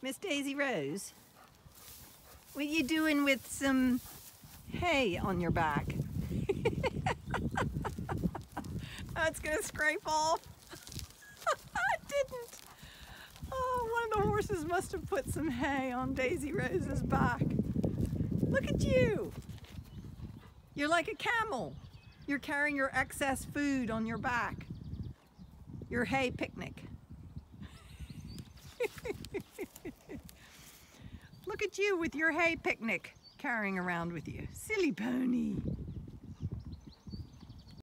Miss DaisyRose, what you doing with some hay on your back? That's gonna scrape off. it didn't. Oh, one of the horses must have put some hay on DaisyRose's back. Look at you. You're like a camel. You're carrying your excess food on your back. Your hay picnic. Look at you with your hay picnic carrying around with you. Silly pony.